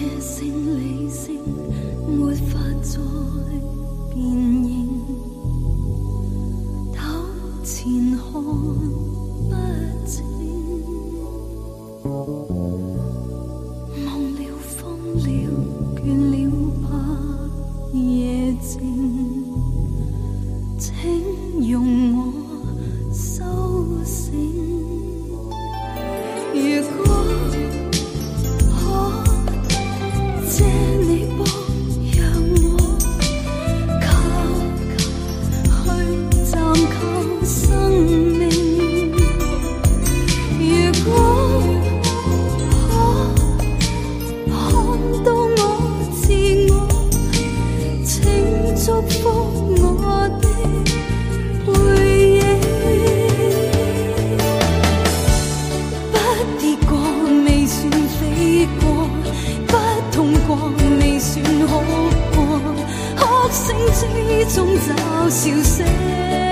野性理性没法再辨认，头前看不清，梦了疯了倦了吧，夜静，请容我过，不痛过未算好过，哭声之中找笑声。